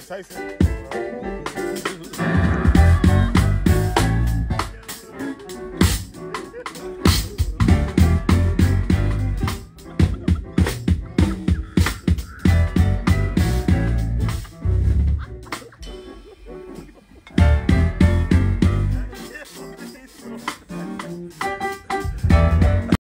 Mike Tyson.